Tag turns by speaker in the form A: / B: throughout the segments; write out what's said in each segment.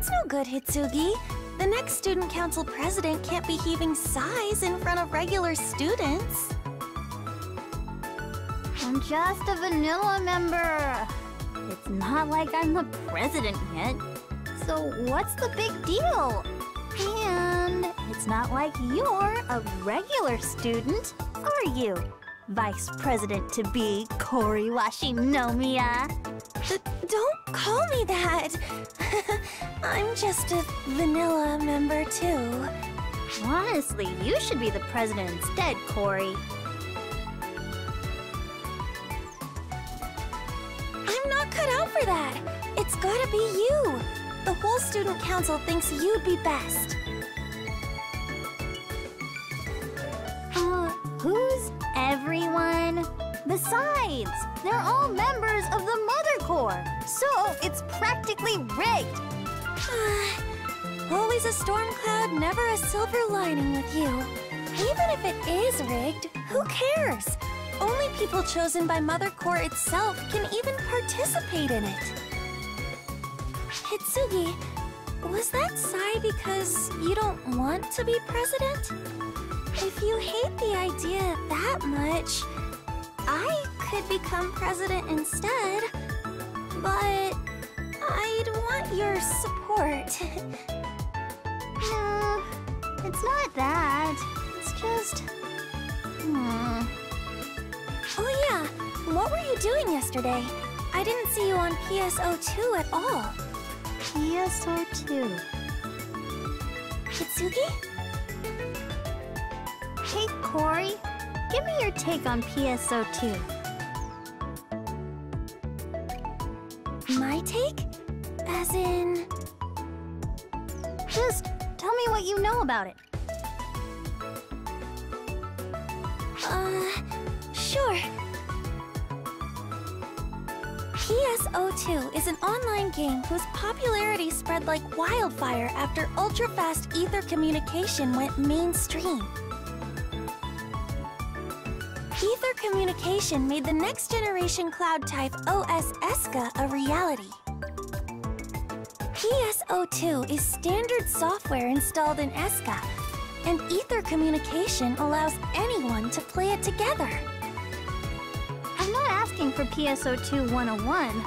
A: That's no good, Hitsugi. The next student council president can't be heaving sighs in front of regular students.
B: I'm just a vanilla member. It's not like I'm the president yet. So what's the big deal? And it's not like you're a regular student, are you? Vice President to be Kori Washinomiya.
A: D don't call me that. I'm just a vanilla member too.
B: Honestly, you should be the president instead, Kori.
A: I'm not cut out for that. It's gotta be you. The whole student council thinks you'd be best.
B: Uh, who's everyone? Besides, they're all members of the Mother Core, so it's practically rigged.
A: Uh, always a storm cloud, never a silver lining with you. Even if it is rigged, who cares? Only people chosen by Mother Core itself can even participate in it. Hitsugi, was that sigh because you don't want to be president? If you hate the idea that much, I could become president instead. But I'd want your support.
B: No, it's not that. It's just. Hmm.
A: Oh yeah, what were you doing yesterday? I didn't see you on PSO2 at all.
B: PSO2.
A: Hitsugi?
B: Hey, Kori, give me your take on PSO2.
A: My take? As in...
B: Just tell me what you know about it.
A: Uh, sure. PSO2 is an online game whose popularity spread like wildfire after ultra-fast ether communication went mainstream. Ether communication made the next generation cloud type OS ESCA a reality. PSO2 is standard software installed in ESCA, and Ether communication allows anyone to play it together.
B: I'm not asking for PSO2 101.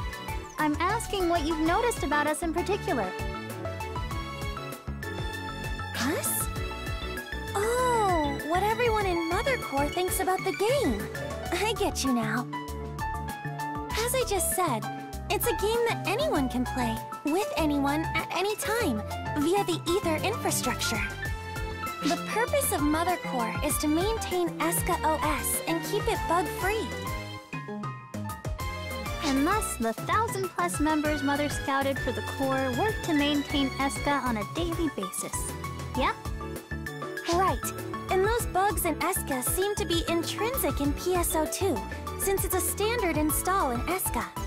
B: I'm asking what you've noticed about us in particular.
A: Us? Oh, what everyone in Mother Core thinks about the game. I get you now. As I just said, it's a game that anyone can play, with anyone, at any time, via the Ether infrastructure. The purpose of Mother Core is to maintain ESCA OS and keep it bug-free.
B: And thus, the thousand plus members Mother scouted for the core work to maintain ESCA on a daily basis. Yeah?
A: Right. And those bugs in ESCA seem to be intrinsic in PSO2, since it's a standard install in ESCA.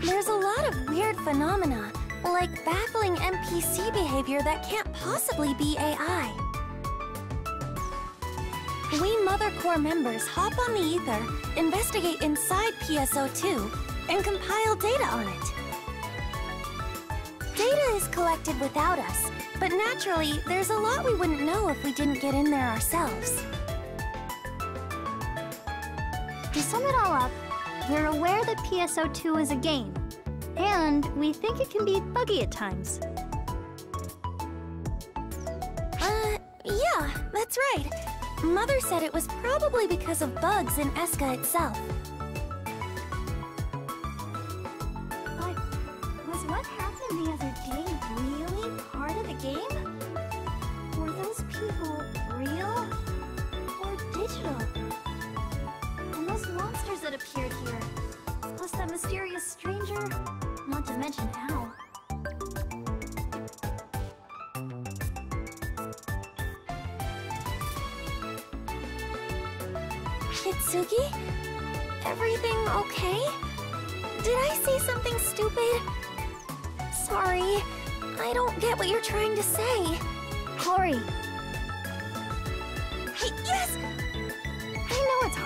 A: There's a lot of weird phenomena, like baffling NPC behavior that can't possibly be AI. We Mother Core members hop on the Ether, investigate inside PSO2, and compile data on it. Data is collected without us, but naturally, there's a lot we wouldn't know if we didn't get in there ourselves.
B: To sum it all up, we're aware that PSO2 is a game, and we think it can be buggy at times.
A: Uh, yeah, that's right. Mother said it was probably because of bugs in ESCA itself.
B: But was what happened the other day really part of the game? That appeared here, plus that mysterious stranger, not to mention Al.
A: Hitsugi? Everything okay? Did I say something stupid? Sorry, I don't get what you're trying to say.
B: Kori,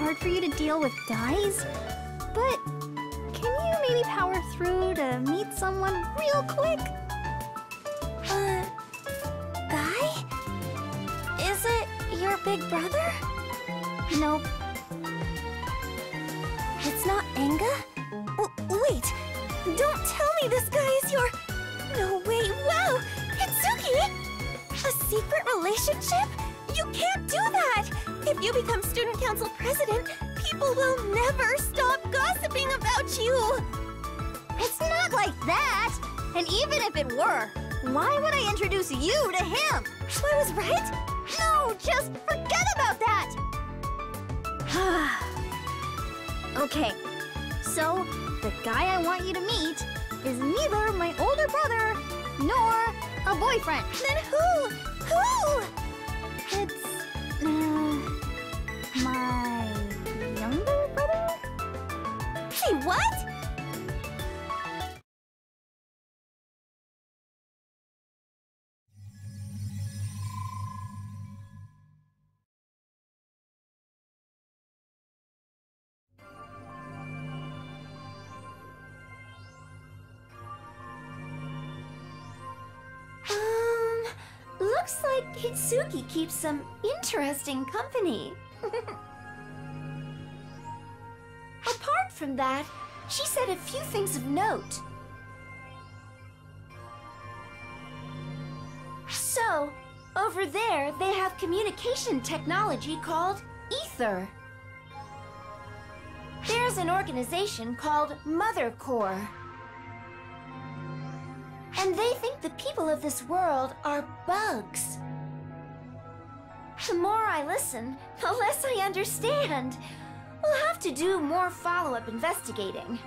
B: hard for you to deal with guys, but can you maybe power through to meet someone real quick?
A: Uh, Guy? Is it your big brother?
B: Nope.
A: It's not Enga? Wait! Don't tell me this guy is your... No way, wow! Hitsugi! A secret relationship? You can't do that! You become student council president, people will never stop gossiping about you!
B: It's not like that! And even if it were, why would I introduce you to him?
A: I was right?
B: No, just forget about that! okay, so the guy I want you to meet is neither my older brother nor a boyfriend.
A: Then who? Who? What? Um, looks like Hitsugi keeps some interesting company. from that, she said a few things of note. So, over there, they have communication technology called Ether. There's an organization called Mother Core. And they think the people of this world are bugs. The more I listen, the less I understand. We'll have to do more follow-up investigating.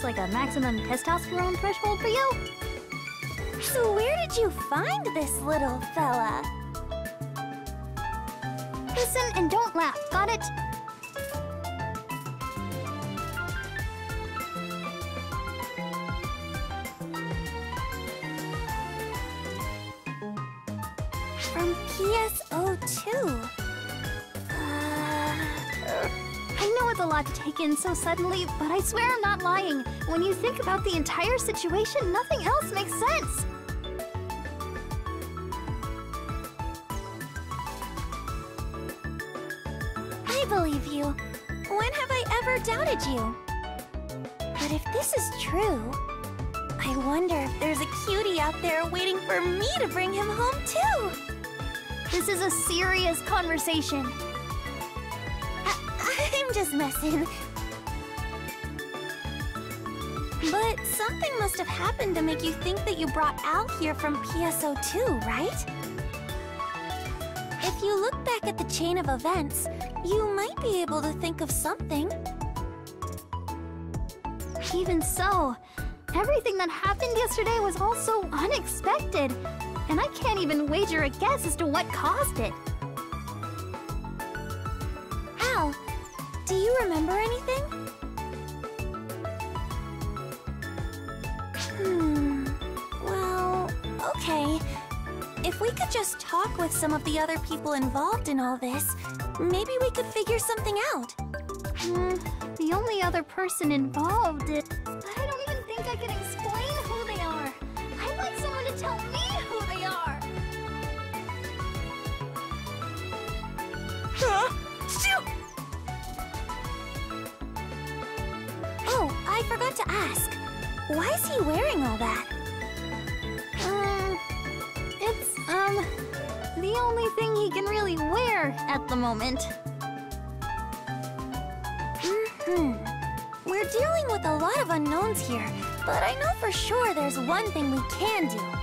B: There's like a maximum testosterone threshold for you?
A: So where did you find this little fella?
B: Listen and don't laugh, got it? A lot to take in so suddenly, but I swear I'm not lying. When you think about the entire situation, nothing else makes sense.
A: I believe you. When have I ever doubted you? But if this is true, I wonder if there's a cutie out there waiting for me to bring him home too.
B: This is a serious conversation.
A: Just messing. But something must have happened to make you think that you brought Al here from PSO2, right? If you look back at the chain of events, you might be able to think of something.
B: Even so, everything that happened yesterday was all so unexpected, and I can't even wager a guess as to what caused it.
A: You remember anything? Hmm. Well, okay. If we could just talk with some of the other people involved in all this, maybe we could figure something out.
B: Mm, the only other person involved is... I don't even think I can explain who they are. I'd like someone to tell me
A: forgot to ask. Why is he wearing all that?
B: Um, it's, um, the only thing he can really wear at the moment.
A: Hmm. We're dealing with a lot of unknowns here, but I know for sure there's one thing we can do.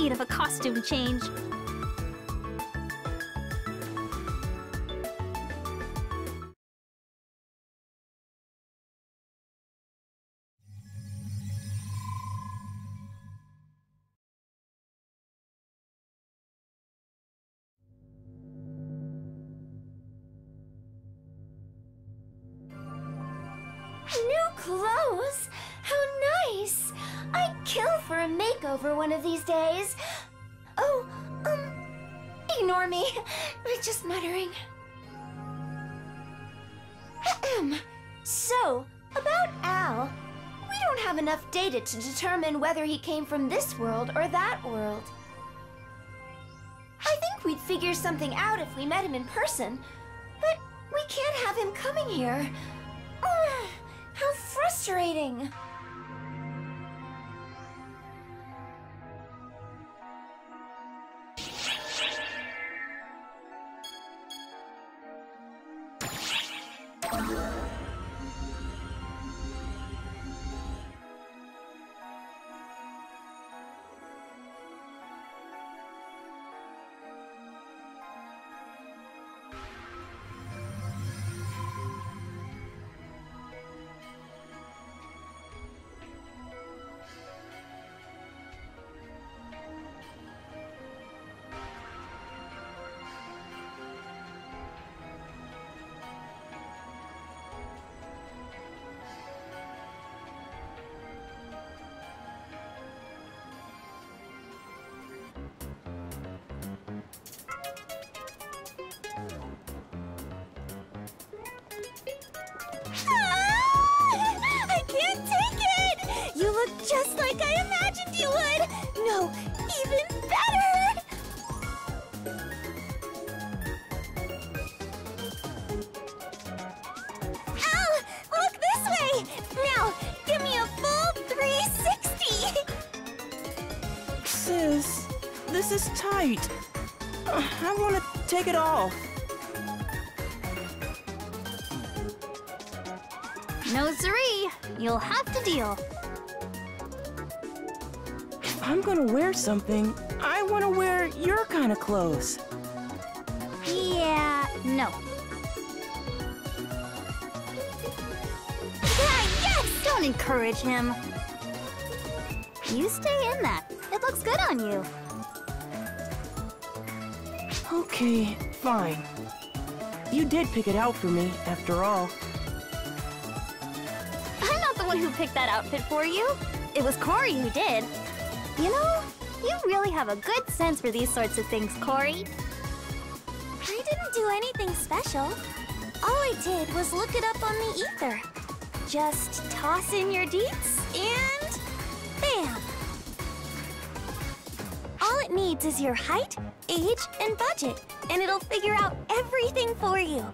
B: Need of a costume change.
A: To determine whether he came from this world or that world. I think we'd figure something out if we met him in person, but we can't have him coming here. Ugh, how frustrating!
C: Uh, I want to take it off.
B: No siree, you'll have to deal.
C: If I'm gonna wear something, I want to wear your kind of clothes.
B: Yeah, no.
A: Ah, yes!
B: Don't encourage him. You stay in that. It looks good on you.
C: Okay, fine. You did pick it out for me, after all.
B: I'm not the one who picked that outfit for you. It was Kori who did. You know, you really have a good sense for these sorts of things, Kori.
A: I didn't do anything special. All I did was look it up on the ether. Just toss in your deets Is your height, age, and budget, and it'll figure out everything for you.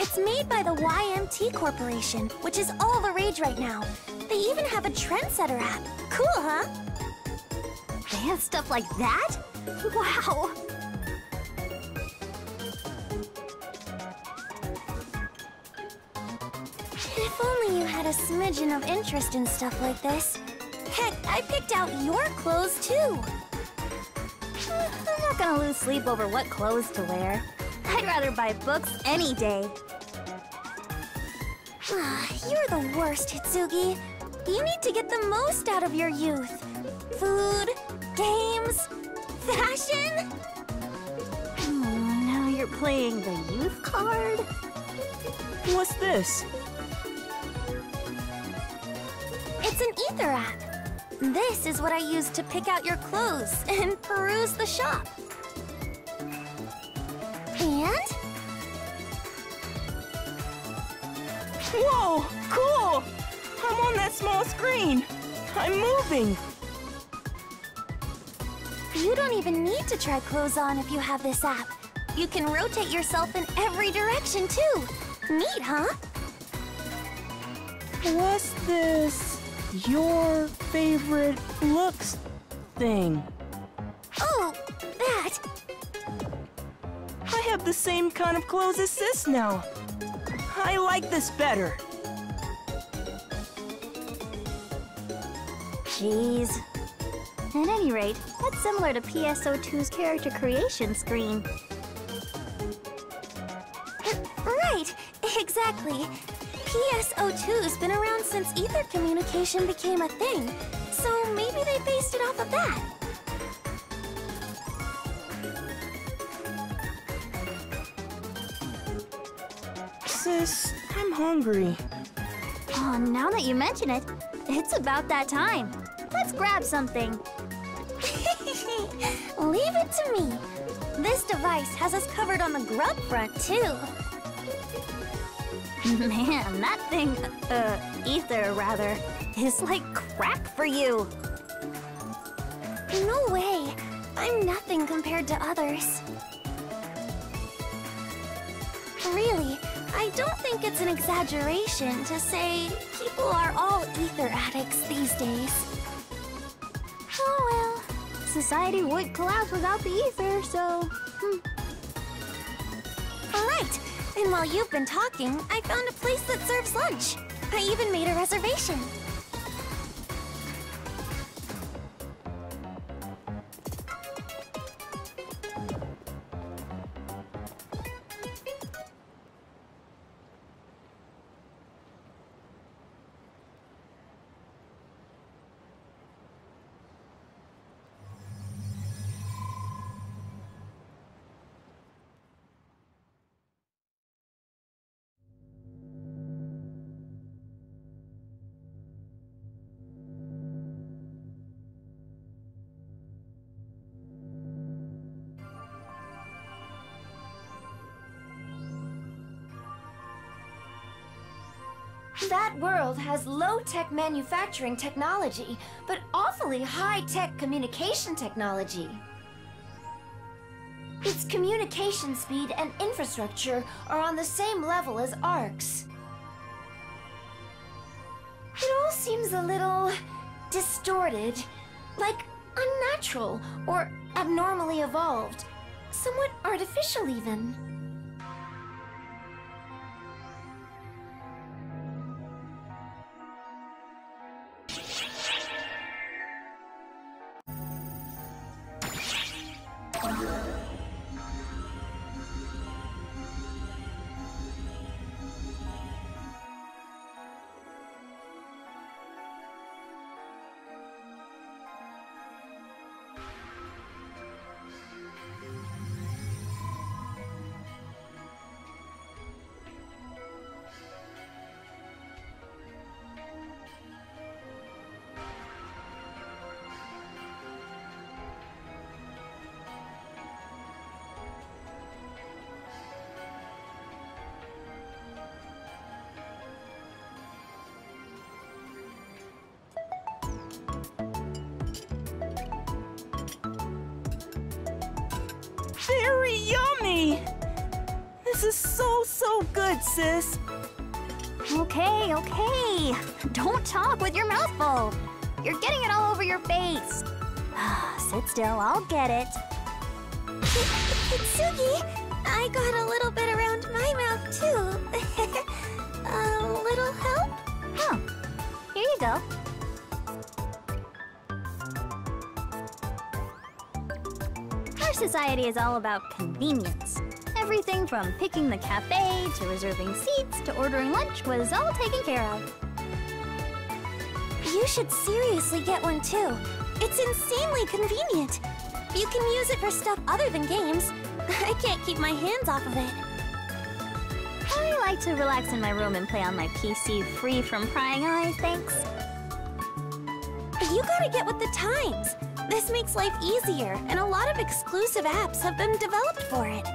A: It's made by the YMT Corporation, which is all the rage right now. They even have a trendsetter app. Cool, huh?
B: They have stuff like that? Wow.
A: If only you had a smidgen of interest in stuff like this. Heck, I picked out your clothes too.
B: I'm not gonna lose sleep over what clothes to wear. I'd rather buy books any day.
A: You're the worst, Hitsugi. You need to get the most out of your youth. Food, games, fashion.
B: Hmm, now you're playing the youth card?
C: What's this?
A: It's an ether app. This is what I use to pick out your clothes and peruse the shop. And?
C: Whoa, cool! I'm on that small screen. I'm moving.
A: You don't even need to try clothes on if you have this app. You can rotate yourself in every direction too. Neat, huh?
C: What's this? Your favorite looks thing?
A: Oh, that.
C: I have the same kind of clothes as Sis now. I like this better.
B: Jeez. At any rate, that's similar to PSO2's character creation screen.
A: Right, exactly. PSO2's been around since ether communication became a thing, so maybe they based it off of that.
C: Sis, I'm hungry.
B: Oh, now that you mention it, it's about that time. Let's grab something.
A: Leave it to me. This device has us covered on the grub front, too.
B: Man, that thing, uh, ether rather, is like crack for you.
A: No way. I'm nothing compared to others. Really, I don't think it's an exaggeration to say people are all ether addicts these days.
B: Oh well, society would collapse without the ether, so. Hmm.
A: Alright, and while you've been talking, I found a place that serves lunch. I even made a reservation.
D: Has low-tech manufacturing technology, but awfully high-tech communication technology. Its communication speed and infrastructure are on the same level as ARC's. It all seems a little distorted, like unnatural or abnormally evolved, somewhat artificial even.
C: This is so, so good, sis.
B: Okay, okay. Don't talk with your mouth full. You're getting it all over your face. Sit still, I'll get it.
A: Hitsugi, I got a little bit around my mouth too. a little help?
B: Huh. Here you go. Our society is all about convenience. Everything from picking the cafe to reserving seats to ordering lunch was all taken care of.
A: You should seriously get one too. It's insanely convenient. You can use it for stuff other than games. I can't keep my hands off of it.
B: I like to relax in my room and play on my PC free from prying eyes, thanks.
A: You gotta get with the times. This makes life easier, and a lot of exclusive apps have been developed for it.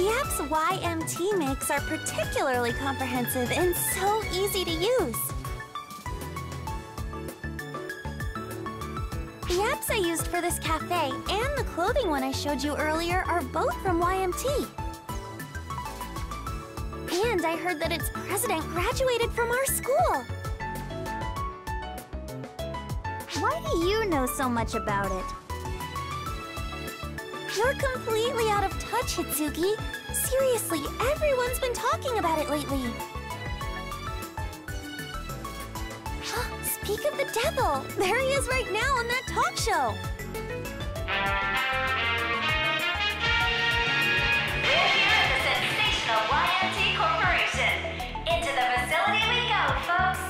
A: The apps YMT makes are particularly comprehensive and so easy to use. The apps I used for this cafe and the clothing one I showed you earlier are both from YMT. And I heard that its president graduated from our school.
B: Why do you know so much about it?
A: You're completely out of touch, Hitsugi. Seriously, everyone's been talking about it lately. Speak of the devil! There he is right now on that talk show!
E: The sensational YMT Corporation. Into the facility we go, folks.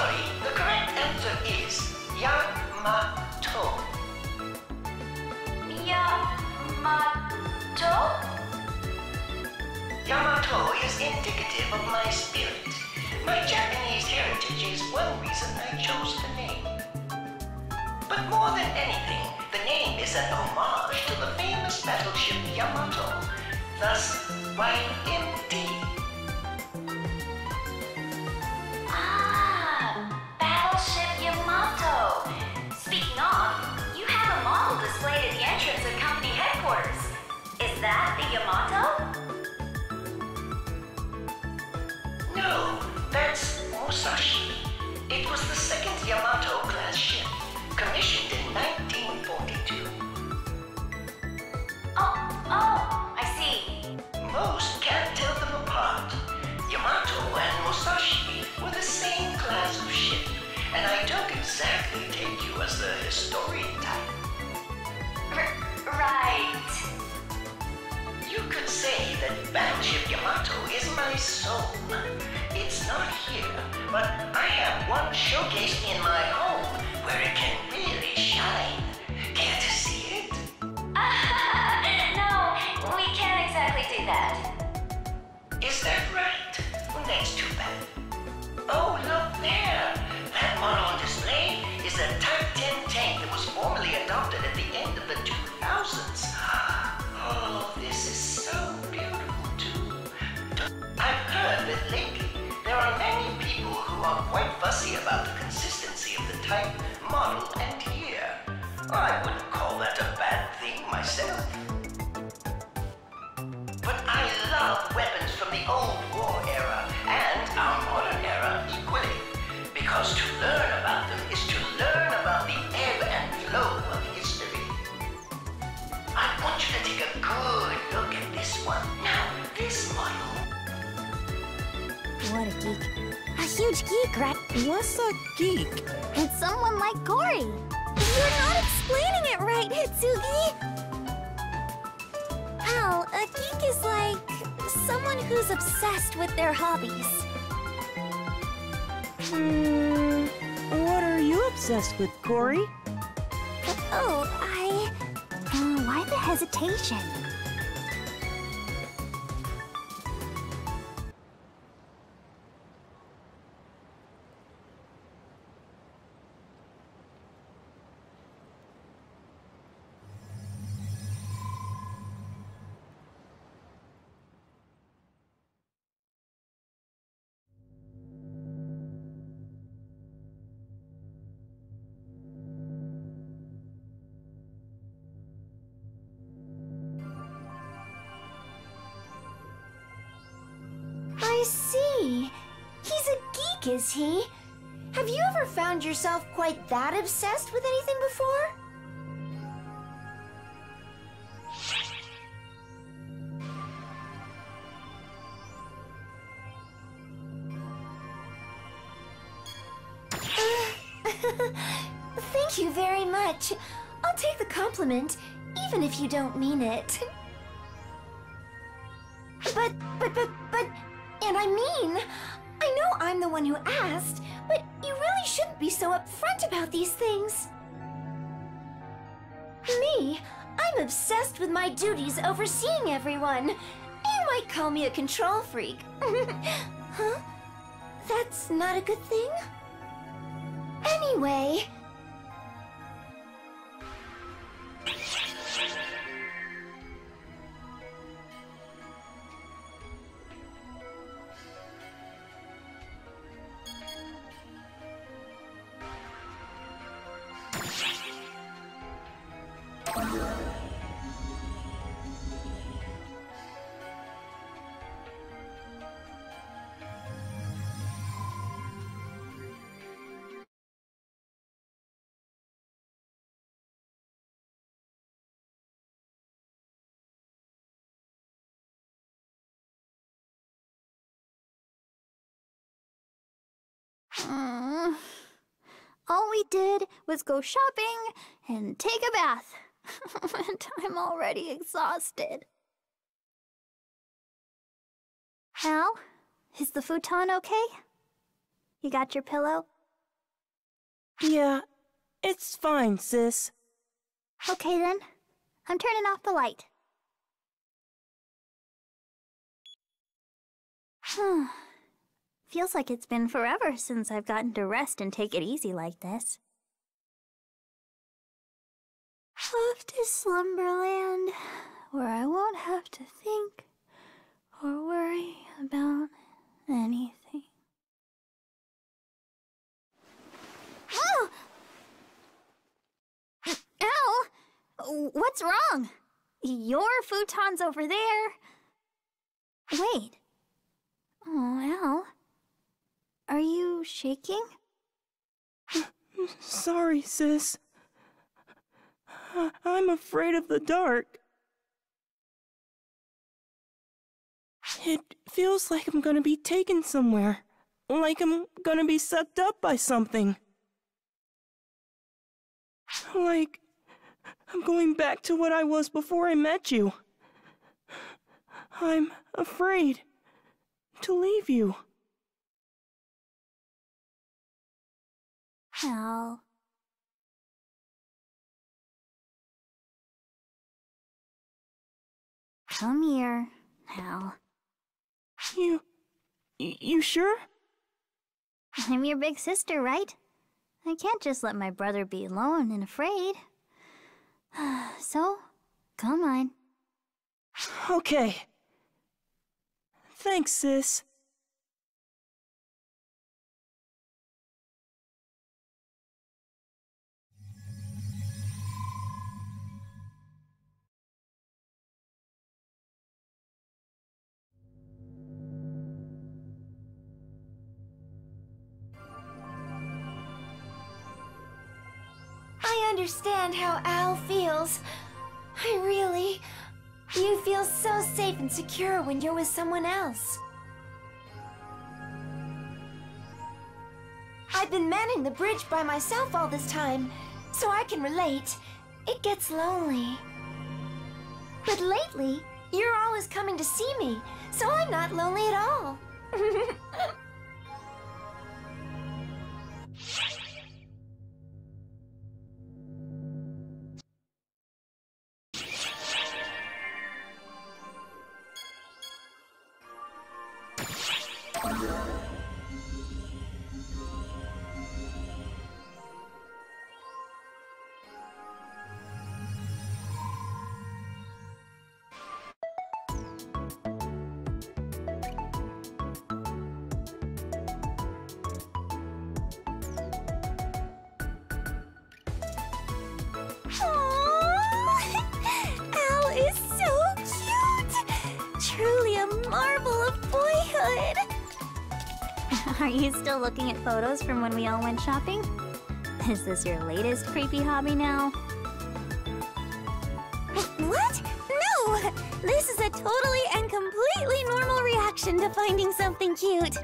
F: Sorry, the correct answer is Yamato.
E: Yamato?
F: Yamato is indicative of my spirit. My Japanese heritage is one reason I chose the name. But more than anything, the name is an homage to the famous battleship Yamato, thus YMT.
E: That the Yamato?
F: No, that's Musashi. It was the second Yamato class ship, commissioned in 1942.
E: Oh, oh, I see.
F: Most can't tell them apart. Yamato and Musashi were the same class of ship, and I don't exactly take you as the historian type.
E: R- right.
F: You could say that Battleship Yamato is my soul. It's not here, but I have one showcased in my home where it can really shine. Care to see it?
E: no, we can't exactly do that.
F: Is that right? That's too bad. Oh, look there! That model on display is a Type 10 tank that was formally adopted at the end of the 2000s. Oh, this is are quite fussy about the consistency of the type, model, and year. I wouldn't call that a bad thing myself. But I love weapons from the old war era and our modern era equally. Because to learn about them is to learn about the ebb and flow of history. I want you to take a good look at this one. Now, this model.
A: What a geek. Huge geek, right?
C: What's a geek?
B: It's someone like Kori.
A: You're not explaining it right, Hitsugi! Al, a geek is like someone who's obsessed with their hobbies.
C: Hmm. What are you obsessed with, Kori?
A: Oh, I.
B: Uh, why the hesitation?
A: He? Have you ever found yourself quite that obsessed with anything before? Uh, thank you very much. I'll take the compliment, even if you don't mean it. Obsessed with my duties overseeing everyone. You might call me a control freak. huh? That's not a good thing? Anyway.
B: Mm. All we did was go shopping and take a bath. and I'm already exhausted. Al, is the futon okay? You got your pillow?
C: Yeah, it's fine, sis.
B: Okay then. I'm turning off the light. Feels like it's been forever since I've gotten to rest and take it easy like this. Off to Slumberland, where I won't have to think or worry about anything. Oh! Ow! What's wrong? Your futon's over there. Wait. Oh, Al. Are you shaking?
C: Sorry, sis. I'm afraid of the dark. It feels like I'm gonna be taken somewhere. Like I'm gonna be sucked up by something. Like I'm going back to what I was before I met you. I'm afraid to leave you.
B: Al. Come here, Al.
C: You. You sure?
B: I'm your big sister, right? I can't just let my brother be alone and afraid. so, come on.
C: Okay. Thanks, sis.
A: Understand how Al feels. I really. You feel so safe and secure when you're with someone else. I've been manning the bridge by myself all this time, so I can relate. It gets lonely. But lately, you're always coming to see me, so I'm not lonely at all.
G: of boyhood!
B: Are you still looking at photos from when we all went shopping? Is this your latest creepy hobby now?
A: What? No! This is a totally and completely normal reaction to finding something cute.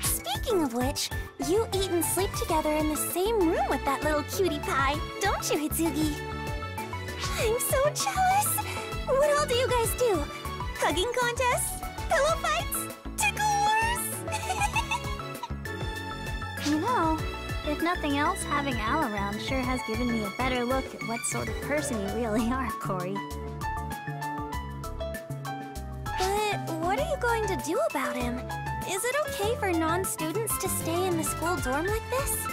A: Speaking of which, you eat and sleep together in the same room with that little cutie pie, don't you, Hitsugi? I'm so jealous! What all do you guys do? Hugging contests? Pillow fights? Tickle wars?
B: You know, if nothing else, having Al around sure has given me a better look at what sort of person you really are, Kori.
A: But what are you going to do about him? Is it okay for non-students to stay in the school dorm like this?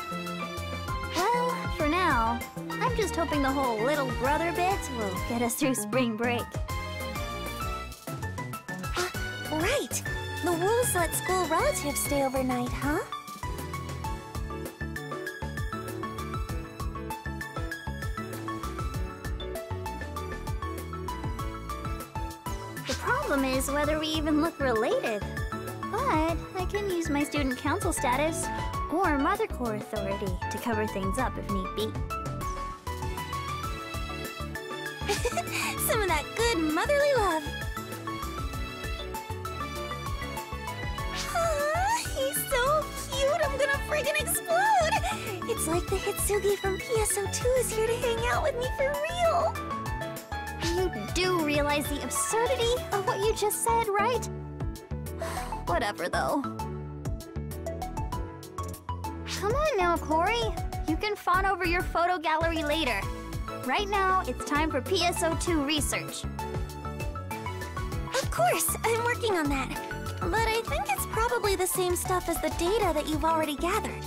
B: Well, for now, I'm just hoping the whole little brother bit will get us through spring break.
A: Rules let school relatives stay overnight, huh?
B: The problem is whether we even look related. But I can use my student council status or Mother Core authority to cover things up if need be.
A: Some of that good motherly love. Like the Hitsugi from PSO2 is here to hang out with me for real!
B: You do realize the absurdity of what you just said, right? Whatever, though. Come on now, Kori. You can fawn over your photo gallery later. Right now, it's time for PSO2 research.
A: Of course, I'm working on that. But I think it's probably the same stuff as the data that you've already gathered.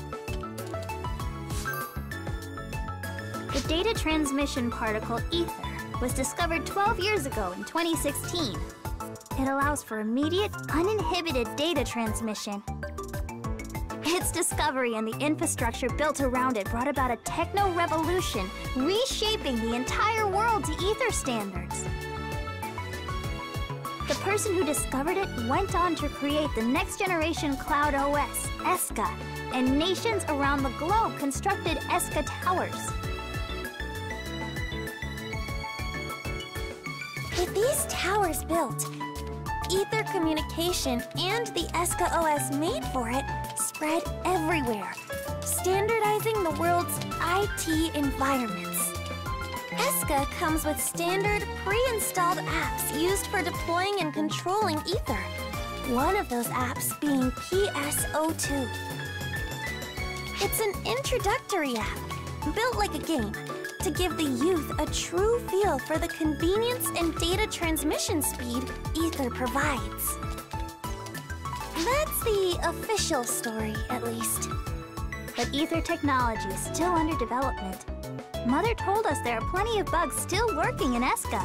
B: Data transmission particle ether was discovered 12 years ago in 2016. It allows for immediate, uninhibited data transmission. Its discovery and the infrastructure built around it brought about a techno revolution, reshaping the entire world to ether standards. The person who discovered it went on to create the next generation cloud OS, ESCA, and nations around the globe constructed ESCA towers.
A: With these towers built, ether communication and the ESCA OS made for it spread everywhere, standardizing the world's IT environments. ESCA comes with standard, pre-installed apps used for deploying and controlling ether. One of those apps being PSO2. It's an introductory app, built like a game, to give the youth a true feel for the convenience and data transmission speed Ether provides. That's the official story, at least.
B: But Ether technology is still under development. Mother told us there are plenty of bugs still working in ESCA.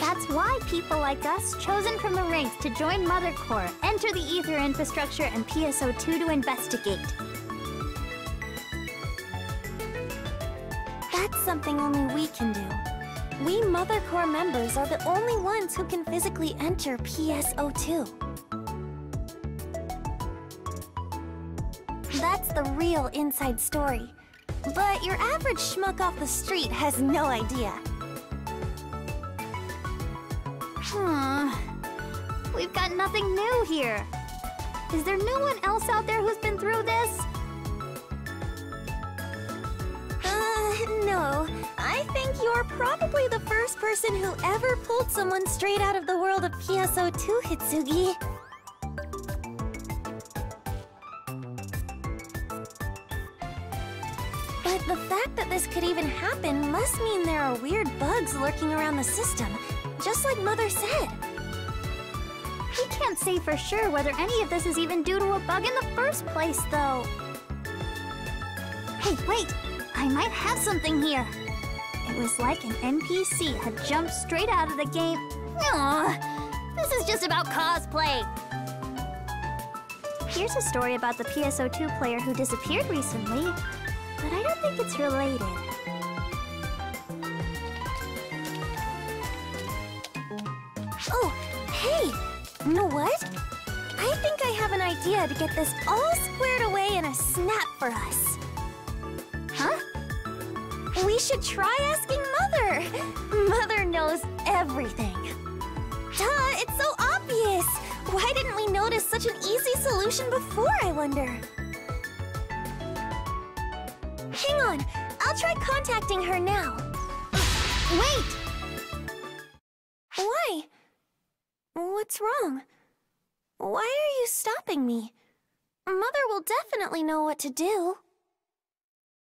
B: That's why people like us, chosen from the ranks to join Mother Core, enter the Ether infrastructure and PSO2 to investigate.
A: Something only we can do. We Mother Core members are the only ones who can physically enter PSO2. That's the real inside story. But your average schmuck off the street has no idea.
B: Hmm. We've got nothing new here. Is there no one else out there who's been through this?
A: No. I think you're probably the first person who ever pulled someone straight out of the world of PSO2, Hitsugi. But the fact that this could even happen must mean there are weird bugs lurking around the system, just like Mother said.
B: We can't say for sure whether any of this is even due to a bug in the first place, though. Hey, wait! I might have something here. It was like an NPC had jumped straight out of the game. Aw, this is just about cosplay. Here's a story about the PSO2 player who disappeared recently, but I don't think it's related.
A: Oh, hey! You know what? I think I have an idea to get this all squared away in a snap for us. Should try asking Mother. Mother knows everything. Duh, it's so obvious. Why didn't we notice such an easy solution before, I wonder? Hang on, I'll try contacting her now. Wait! Why? What's wrong? Why are you stopping me? Mother will definitely know what to do.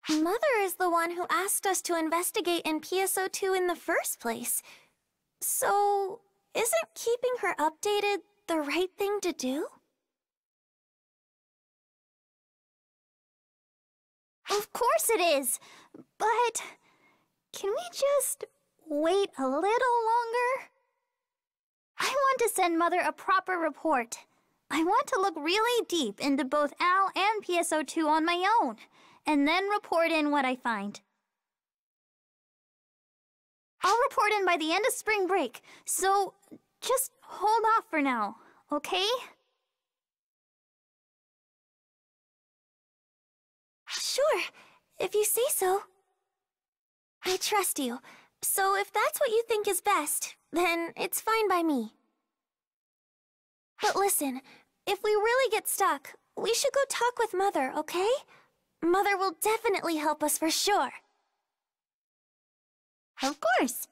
A: Mother is the one who asked us to investigate in PSO2 in the first place. So, isn't keeping her updated the right thing to do?
B: Of course it is! But can we just wait a little longer? I want to send Mother a proper report. I want to look really deep into both Al and PSO2 on my own, and then report in what I find. I'll report in by the end of spring break, so just hold off for now, okay?
A: Sure, if you say so. I trust you, so if that's what you think is best, then it's fine by me. But listen, if we really get stuck, we should go talk with Mother, okay? Mother will definitely help us for sure.
B: Of course.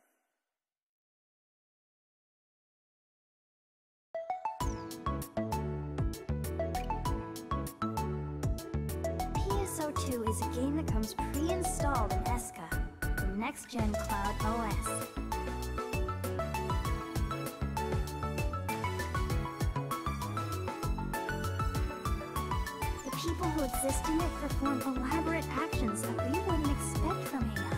B: PSO2 is a game that comes pre-installed in ESCA, the next-gen cloud OS. People who exist in it perform elaborate actions that we wouldn't expect from AI.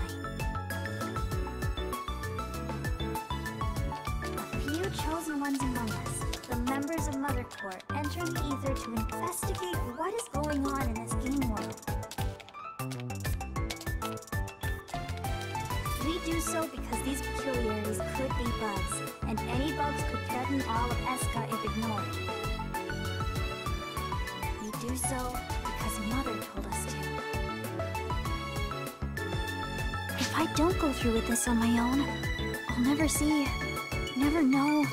B: A few chosen ones among us, the members of Mother Core, enter the ether to investigate what is going on in this game world. We do so because these peculiarities could be bugs, and any bugs could threaten all of ESCA if ignored. Do so because Mother told us to. If I don't go through with this on my own, I'll never see, never know,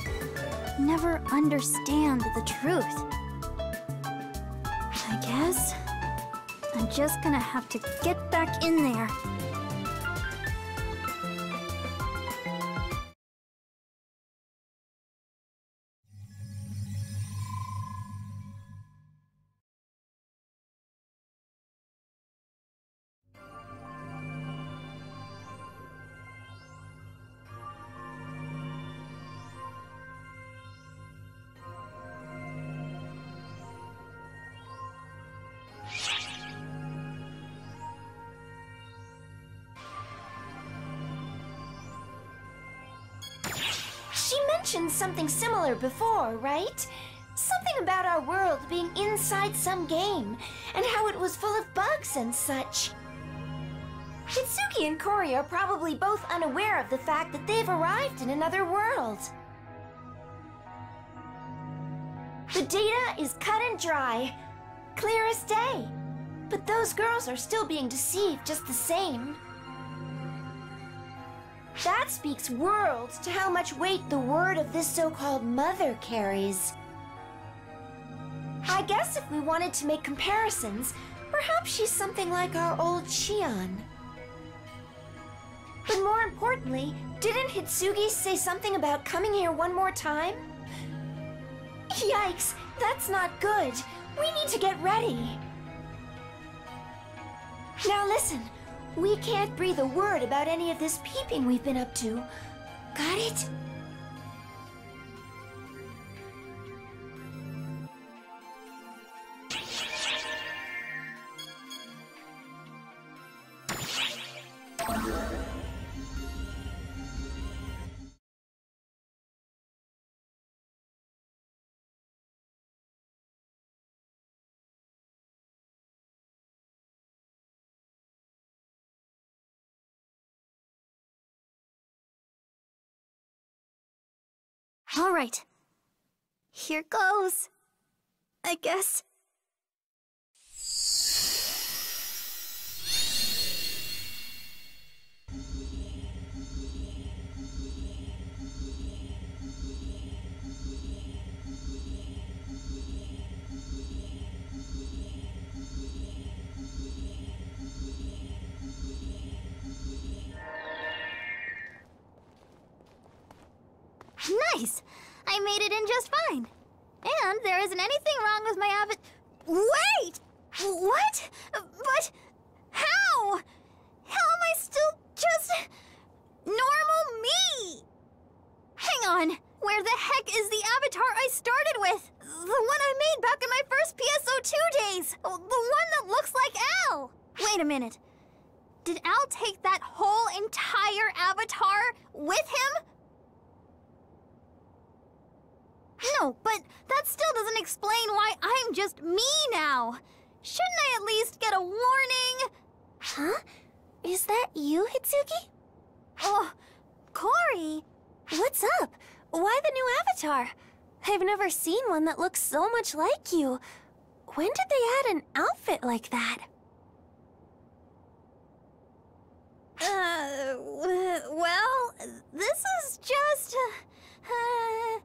B: never understand the truth. I guess I'm just gonna have to get back in there.
D: Before, right? Something about our world being inside some game, and how it was full of bugs and such. Hitsugi and Kori are probably both unaware of the fact that they've arrived in another world. The data is cut and dry, clear as day. But those girls are still being deceived just the same. That speaks worlds to how much weight the word of this so-called mother carries. I guess if we wanted to make comparisons, perhaps she's something like our old Shion. But more importantly, didn't Hitsugi say something about coming here one more time? Yikes, that's not good. We need to get ready. Now listen, we can't breathe a word about any of this peeping we've been up to. Got it?
B: All right. Here goes. I guess. I made it in just fine. And there isn't anything wrong with my avid. Wait! What? But how? How am I still just normal me? Hang on. Where the heck is the avatar I started with? The one I made back in my first PSO2 days. The one that looks like Al. Wait a minute. Did Al take that whole entire avatar with him? No, but that still doesn't explain why I'm just me now. Shouldn't I at least get a warning?
H: Huh? Is that you, Hitsugi?
B: Oh, Kori.
H: What's up? Why the new avatar? I've never seen one that looks so much like you. When did they add an outfit like that?
B: Uh, well, this is just. Uh,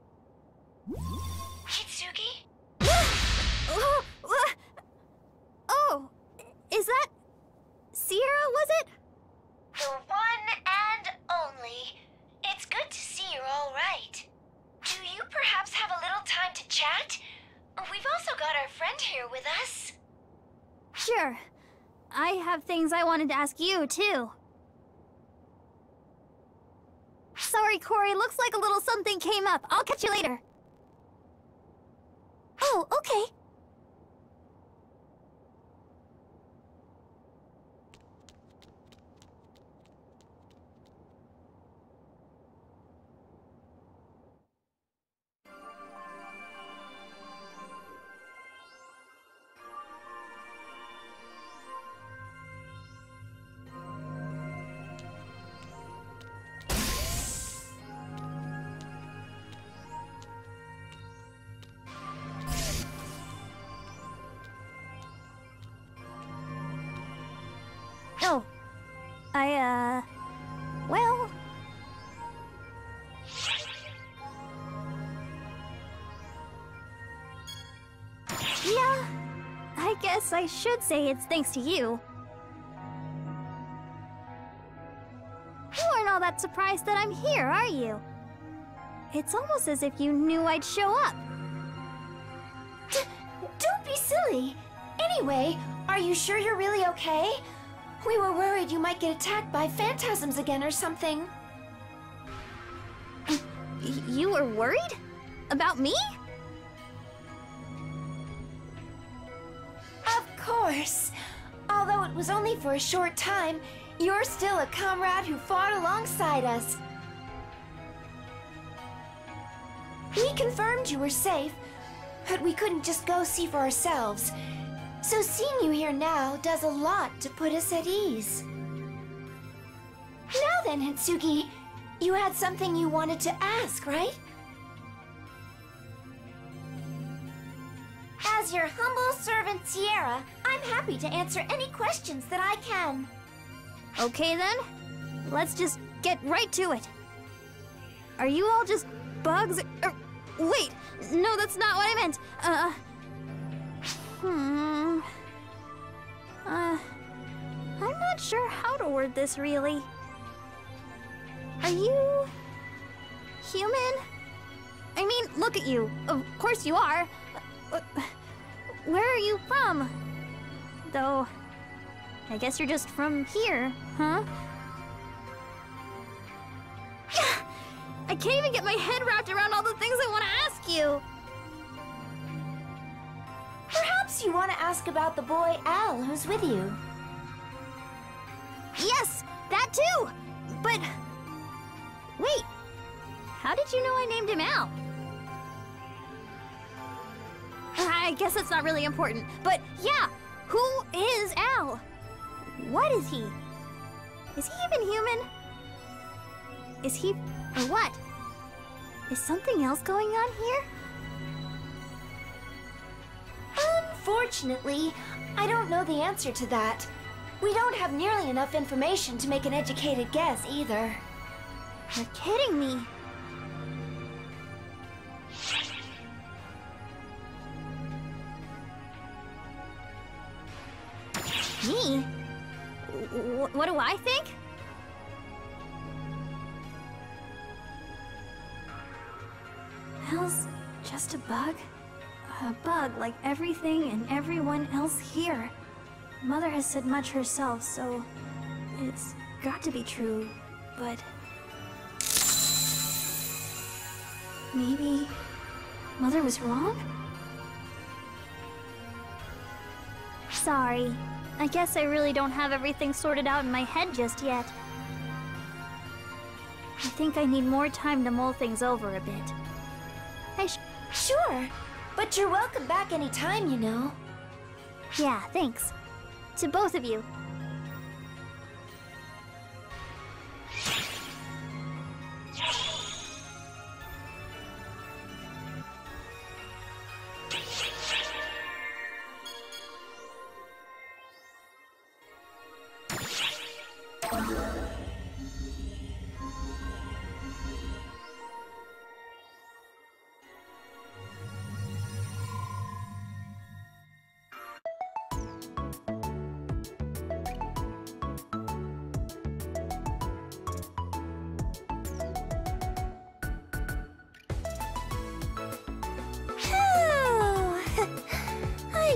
I: Hitsugi?
B: oh, is that Xiera? Was it?
I: The one and only. It's good to see you're all right. Do you perhaps have a little time to chat? We've also got our friend here with us.
B: Sure. I have things I wanted to ask you too. Sorry, Kori. Looks like a little something came up. I'll catch you later.
H: Oh, okay.
B: I uh, well, yeah. I guess I should say it's thanks to you. You aren't all that surprised that I'm here, are you? It's almost as if you knew I'd show up.
A: Don't be silly. Anyway, are you sure you're really okay? We were worried you might get attacked by phantasms again or something.
B: You were worried? About me?
A: Of course. Although it was only for a short time, you're still a comrade who fought alongside us. We confirmed you were safe, but we couldn't just go see for ourselves. So seeing you here now does a lot to put us at ease. Now then, Hitsugi, you had something you wanted to ask, right? As your humble servant, Xiera, I'm happy to answer any questions that I can.
B: Okay then, let's just get right to it. Are you all just bugs? Er, wait, no, that's not what I meant. Uh, hmm. Uh, I'm not sure how to word this really. Are you human? I mean, look at you. Of course you are. Uh, Where are you from? Though, I guess you're just from here, huh? I can't even get my head wrapped around all the things I want to ask you.
A: Perhaps you want to ask about the boy Al who's with you.
B: Yes, that too. But wait, how did you know I named him Al? I guess that's not really important. But yeah, who is Al? What is he? Is he even human? Is he or what? Is something else going on here?
D: Unfortunately, I don't know the answer to that. We don't have nearly enough information to make an educated guess either.
B: You're kidding me. Me? W- what do I think? Hell's just a bug? A bug like everything and everyone else here. Mother has said much herself, so it's got to be true, but maybe Mother was wrong? Sorry. I guess I really don't have everything sorted out in my head just yet. I think I need more time to mull things over a bit. I
D: Sure, but you're welcome back anytime, you know.
B: Yeah, thanks. To both of you.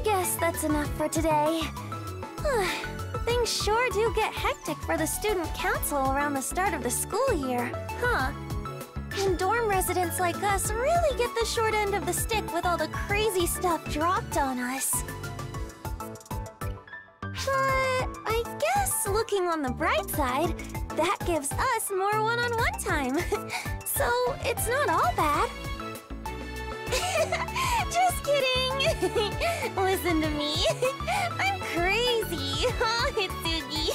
A: Guess that's enough for today. Things sure do get hectic for the student council around the start of the school year, huh? And dorm residents like us really get the short end of the stick with all the crazy stuff dropped on us. But I guess looking on the bright side, that gives us more one-on-one time. so it's not all bad. Kidding. Listen to me. I'm crazy. Oh, huh, Hitsugi?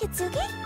A: Hitsugi?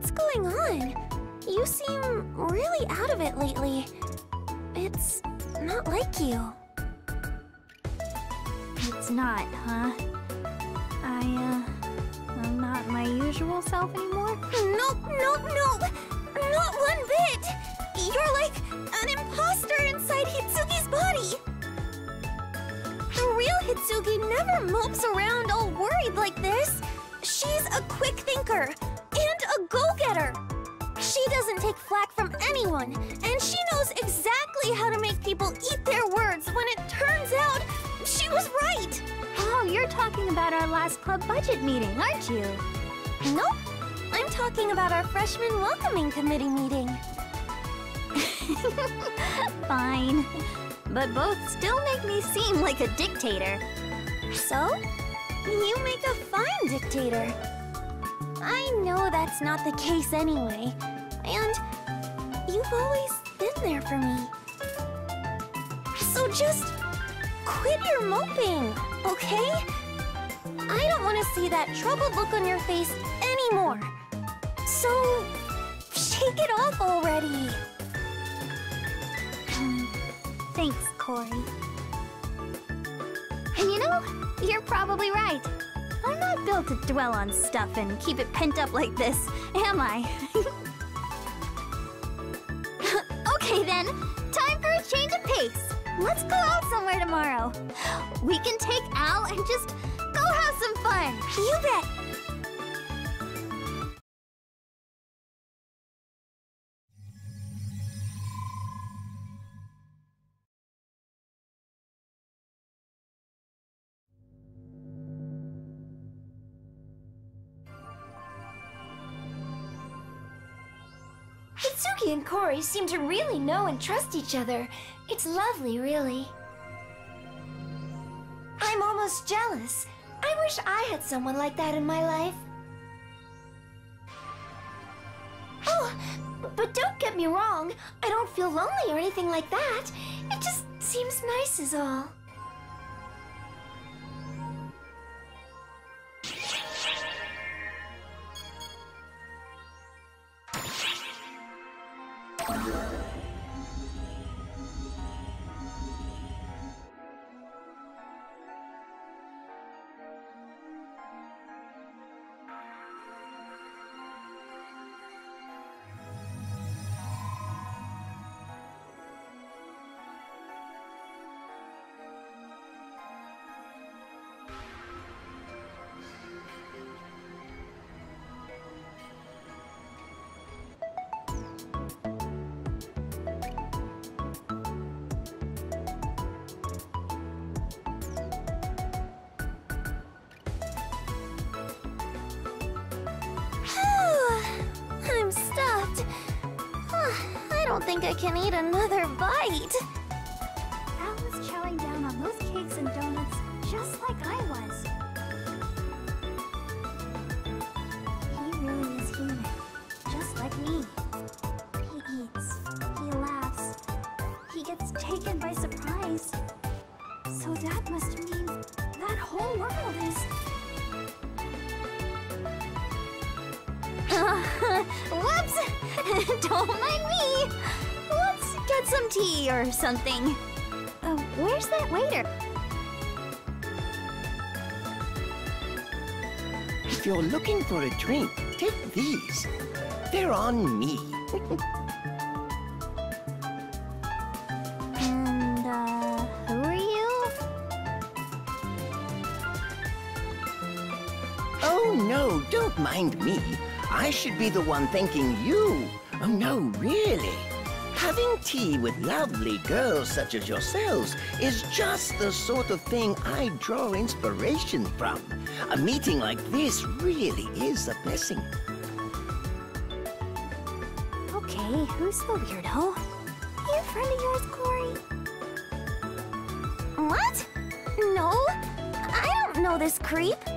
B: What's
A: going on? You seem really out of it lately. It's not like you.
B: It's not, huh? I, uh, I'm not my usual self anymore?
A: Nope, nope, nope! Not one bit! You're like an imposter inside Hitsugi's body! The real Hitsugi never mopes around all worried like this. She's a quick thinker anyone, and she knows exactly how to make people eat their words when it turns out she was right.
B: Oh, you're talking about our last club budget meeting, aren't you?
A: Nope. I'm talking about our freshman welcoming committee meeting.
B: Fine. But both still make me seem like a dictator.
A: So? You make a fine dictator. I know that's not the case anyway. You've always been there for me. So just quit your moping, okay? I don't want to see that troubled look on your face anymore. So shake it off already.
B: Um, Thanks, Kori. And you know, you're probably right. I'm not built to dwell on stuff and keep it pent up like this, am I? okay then, time for a change of pace. Let's go out somewhere tomorrow. We can take Al and just go have some fun. You bet.
D: Hitsugi and Kori seem to really know and trust each other. It's lovely, really. I'm almost jealous. I wish I had someone like that in my life. Oh, but don't get me wrong. I don't feel lonely or anything like that. It just seems nice is all.
A: don't mind me. Let's get some tea or something.
B: Oh, where's that waiter?
F: If you're looking for a drink, take these. They're on me. I should be the one thanking you. Oh no, really. Having tea with lovely girls such as yourselves is just the sort of thing I draw inspiration from. A meeting like this really is a blessing.
B: Okay, who's the weirdo? You a friend of yours, Kori?
A: What? No, I don't know this creep.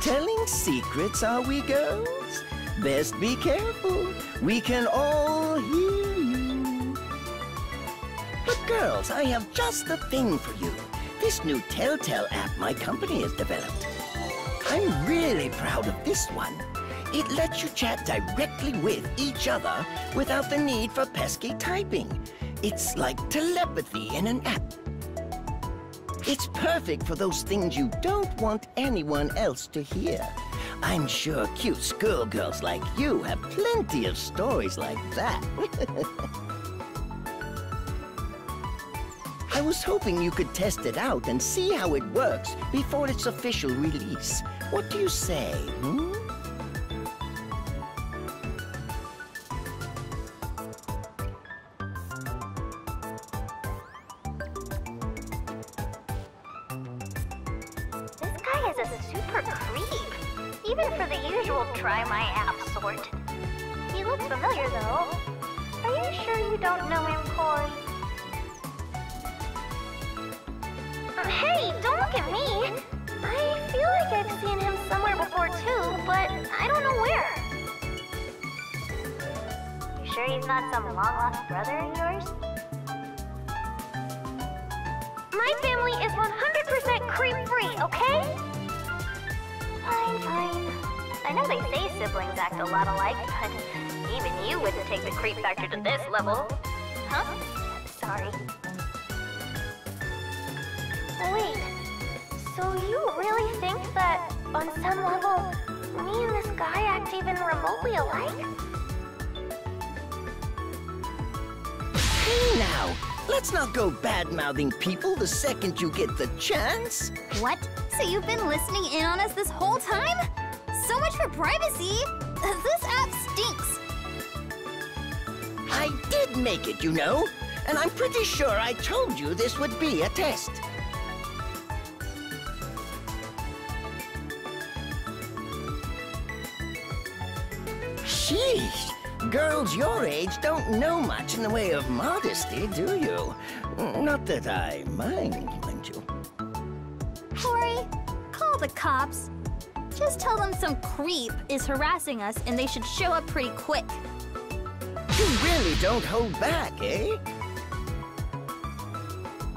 F: Telling secrets, are we, girls? Best be careful. We can all hear you. But girls, I have just the thing for you. This new Telltale app my company has developed. I'm really proud of this one. It lets you chat directly with each other without the need for pesky typing. It's like telepathy in an app. It's perfect for those things you don't want anyone else to hear. I'm sure cute schoolgirls like you have plenty of stories like that. I was hoping you could test it out and see how it works before its official release. What do you say, hmm?
B: A super creep. Even for the usual try my app sort. He looks familiar though. Are you sure you don't know him, Kori?
A: Uh, hey, don't look at me. I feel like I've seen him somewhere before too, but I don't know where.
B: You sure he's not some long-lost brother of yours?
A: My family is 100% creep-free, okay?
B: I know they say siblings act a lot alike, but even you wouldn't take the creep factor to this level. huh? Sorry. Wait, so you really think that, on some level, me and this guy act even remotely alike?
F: Hey now, let's not go bad-mouthing people the second you get the chance.
B: What? So you've been listening in on us this whole time? Much for privacy! This app stinks!
F: I did make it, you know. And I'm pretty sure I told you this would be a test. Sheesh! Girls your age don't know much in the way of modesty, do you? Not that I mind, mind you.
B: Kori, call the cops. Just tell them some creep is harassing us and they should show up pretty quick.
F: You really don't hold back, eh?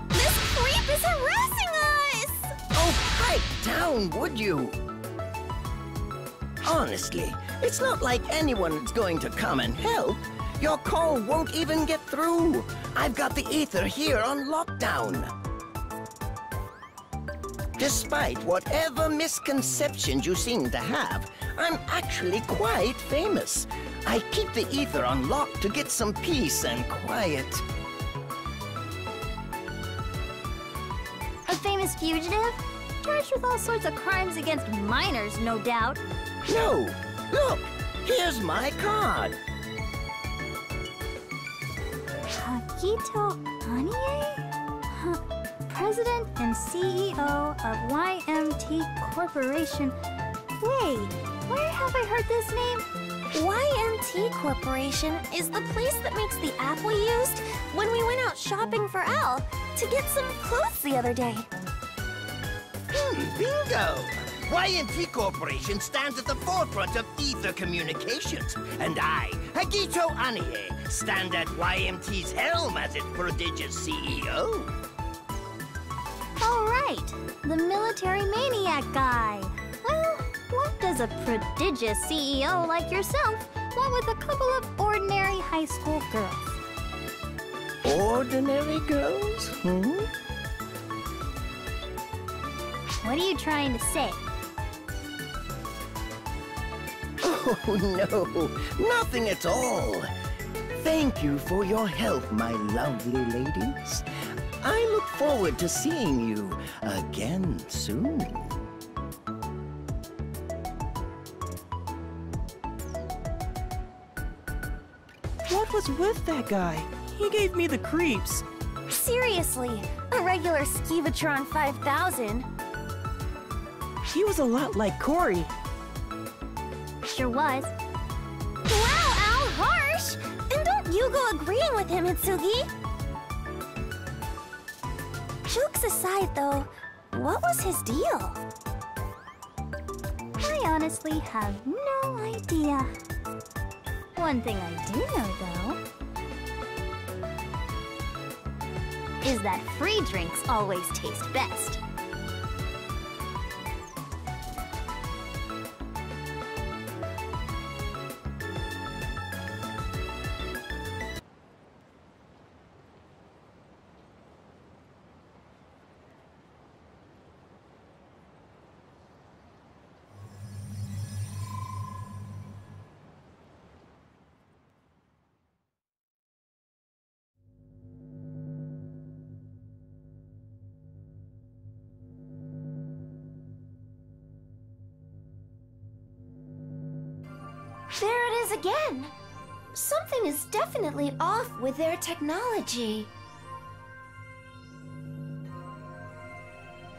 B: This creep is harassing us!
F: Oh, pipe down, would you? Honestly, it's not like anyone's going to come and help. Your call won't even get through. I've got the ether here on lockdown. Despite whatever misconceptions you seem to have, I'm actually quite famous. I keep the ether on lock to get some peace and quiet.
B: A famous fugitive? Charged with all sorts of crimes against minors, no doubt.
F: No, look, here's my card.
B: Hagito Anie? Huh. President and CEO of YMT Corporation. Wait, where have I heard this name?
A: YMT Corporation is the place that makes the app we used when we went out shopping for Al to get some clothes the other day.
F: Hmm, bingo! YMT Corporation stands at the forefront of ether communications, and I, Hagito Anie, stand at YMT's helm as its prodigious CEO.
B: All right, the military maniac guy. Well, what does a prodigious CEO like yourself want with a couple of ordinary high school girls?
F: Ordinary girls? Hmm?
B: What are you trying to say?
F: Oh, no, nothing at all. Thank you for your help, my lovely ladies. I look forward to seeing you again soon.
C: What was with that guy? He gave me the creeps.
A: Seriously, a regular Skivatron 5000.
C: He was a lot like Kori.
B: Sure was.
A: Wow, Al, harsh! And don't you go agreeing with him, Hitsugi. Jokes aside, though, what was his deal?
B: I honestly have no idea. One thing I do know, though, is that free drinks always taste best.
D: Definitely off with their technology.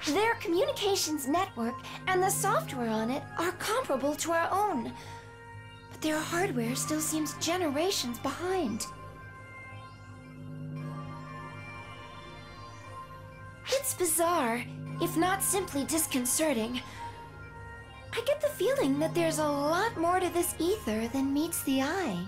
D: Their communications network and the software on it are comparable to our own. But their hardware still seems generations behind. It's bizarre, if not simply disconcerting. I get the feeling that there's a lot more to this ether than meets the eye.